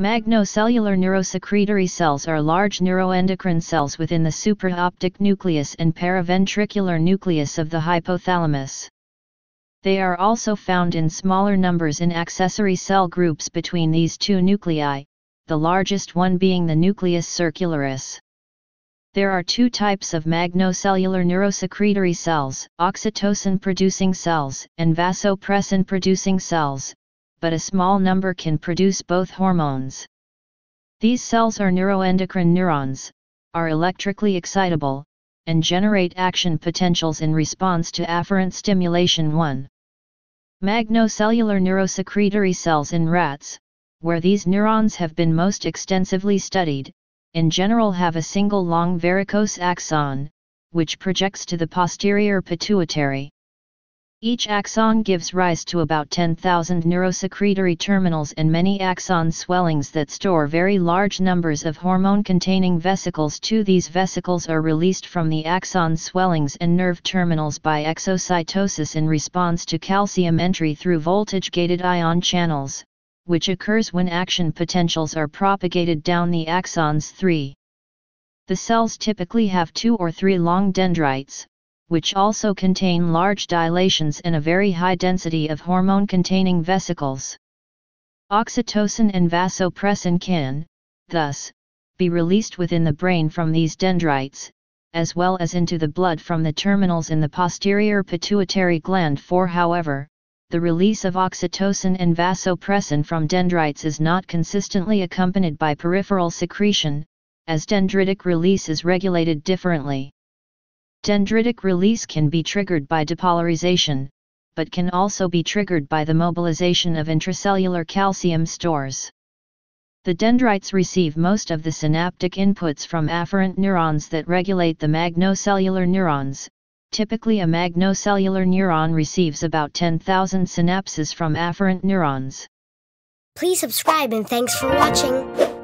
Magnocellular neurosecretory cells are large neuroendocrine cells within the supraoptic nucleus and paraventricular nucleus of the hypothalamus. They are also found in smaller numbers in accessory cell groups between these two nuclei, the largest one being the nucleus circularis. There are two types of magnocellular neurosecretory cells, oxytocin-producing cells and vasopressin-producing cells, but a small number can produce both hormones. These cells are neuroendocrine neurons, are electrically excitable, and generate action potentials in response to afferent stimulation 1. Magnocellular neurosecretory cells in rats, where these neurons have been most extensively studied, in general have a single long varicose axon, which projects to the posterior pituitary. Each axon gives rise to about 10,000 neurosecretory terminals and many axon swellings that store very large numbers of hormone-containing vesicles too these vesicles are released from the axon swellings and nerve terminals by exocytosis in response to calcium entry through voltage-gated ion channels, which occurs when action potentials are propagated down the axons 3. The cells typically have two or three long dendrites, which also contain large dilations and a very high density of hormone-containing vesicles. Oxytocin and vasopressin can, thus, be released within the brain from these dendrites, as well as into the blood from the terminals in the posterior pituitary gland for however, the release of oxytocin and vasopressin from dendrites is not consistently accompanied by peripheral secretion, as dendritic release is regulated differently. Dendritic release can be triggered by depolarization, but can also be triggered by the mobilization of intracellular calcium stores. The dendrites receive most of the synaptic inputs from afferent neurons that regulate the magnocellular neurons. Typically a magnocellular neuron receives about 10,000 synapses from afferent neurons. Please subscribe and thanks for watching.